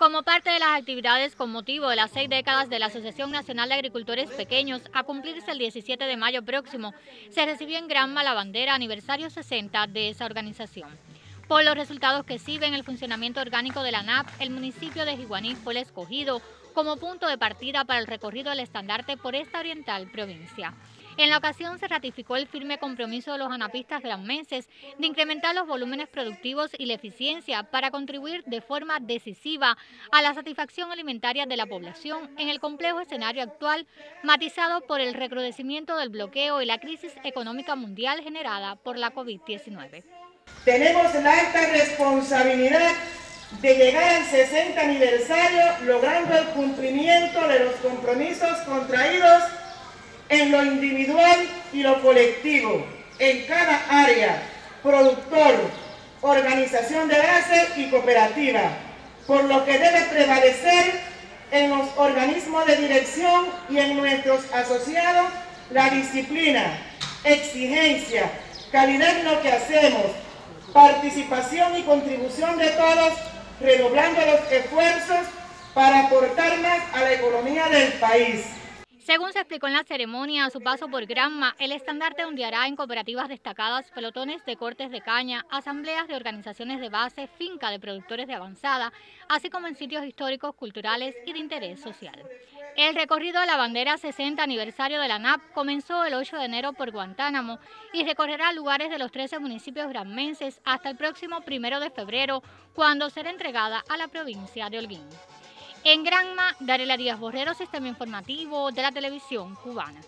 Como parte de las actividades con motivo de las seis décadas de la Asociación Nacional de Agricultores Pequeños, a cumplirse el 17 de mayo próximo, se recibió en Granma la bandera aniversario 60 de esa organización. Por los resultados que sirven el funcionamiento orgánico de la NAP, el municipio de Jiguaní fue el escogido como punto de partida para el recorrido del estandarte por esta oriental provincia. En la ocasión se ratificó el firme compromiso de los anapistas granmenses de incrementar los volúmenes productivos y la eficiencia para contribuir de forma decisiva a la satisfacción alimentaria de la población en el complejo escenario actual, matizado por el recrudecimiento del bloqueo y la crisis económica mundial generada por la COVID-19. Tenemos la alta responsabilidad de llegar al 60 aniversario logrando el cumplimiento de los compromisos contraídos en lo individual y lo colectivo, en cada área, productor, organización de base y cooperativa, por lo que debe prevalecer en los organismos de dirección y en nuestros asociados la disciplina, exigencia, calidad en lo que hacemos, participación y contribución de todos, redoblando los esfuerzos para aportar más a la economía del país. Según se explicó en la ceremonia, a su paso por Granma, el estandarte ondeará en cooperativas destacadas, pelotones de cortes de caña, asambleas de organizaciones de base, finca de productores de avanzada, así como en sitios históricos, culturales y de interés social. El recorrido a la bandera 60 aniversario de la NAP comenzó el 8 de enero por Guantánamo y recorrerá lugares de los 13 municipios granmenses hasta el próximo 1 de febrero, cuando será entregada a la provincia de Holguín. En Granma, Darela Díaz Borrero, Sistema Informativo de la Televisión Cubana.